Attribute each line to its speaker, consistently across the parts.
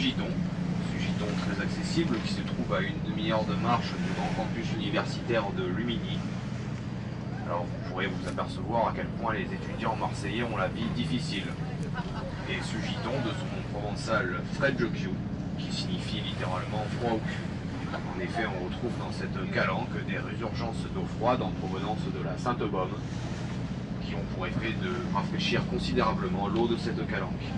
Speaker 1: Sugiton. Sugiton très accessible qui se trouve à une demi-heure de marche du grand campus universitaire de Lumini. Alors vous pourrez vous apercevoir à quel point les étudiants marseillais ont la vie difficile. Et Sugiton de son nom provençal Fredjokyu, qui signifie littéralement froid au cul. En effet, on retrouve dans cette calanque des résurgences d'eau froide en provenance de la Sainte-Baume, qui ont pour effet de rafraîchir considérablement l'eau de cette calanque.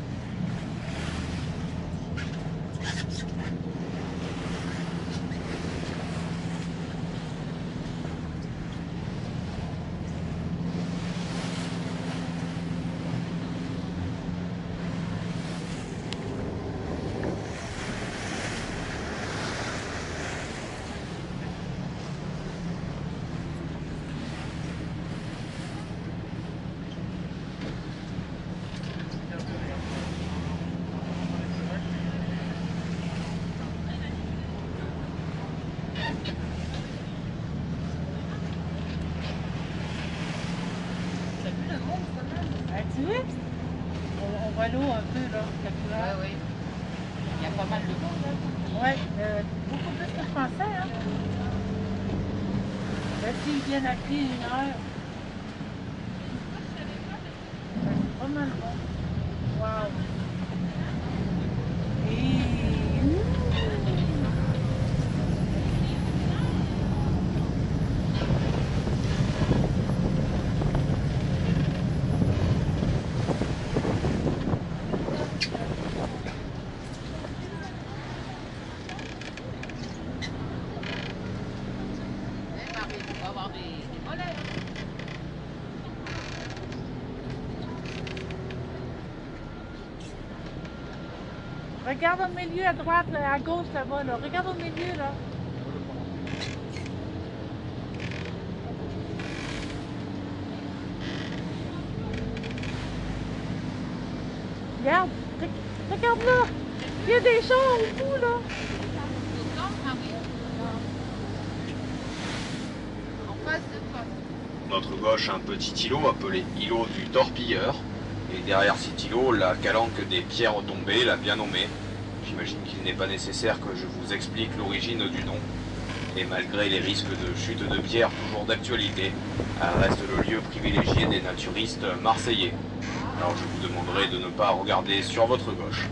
Speaker 2: Ah, tu? On, on voit l'eau un peu, là, la couleur.
Speaker 3: oui. Il y a pas mal de monde, là.
Speaker 2: Ouais, euh, beaucoup plus que je pensais, hein. Ben, s'ils viennent à pied une heure. Ben, c'est pas mal bon. Wow. Et...
Speaker 3: Eh, Marie, il va avoir des, des mollets. hein.
Speaker 2: Regarde au milieu, à droite, à gauche, là-bas, là. Regarde au milieu, là. Regarde, re- regarde là. Il y a des gens au bout, là.
Speaker 1: Notre gauche, un petit îlot appelé îlot du Torpilleur. Et derrière cet îlot, la calanque des pierres tombées, la bien nommée. J'imagine qu'il n'est pas nécessaire que je vous explique l'origine du nom. Et malgré les risques de chute de pierre toujours d'actualité, elle reste le lieu privilégié des naturistes marseillais. Alors je vous demanderai de ne pas regarder sur votre gauche.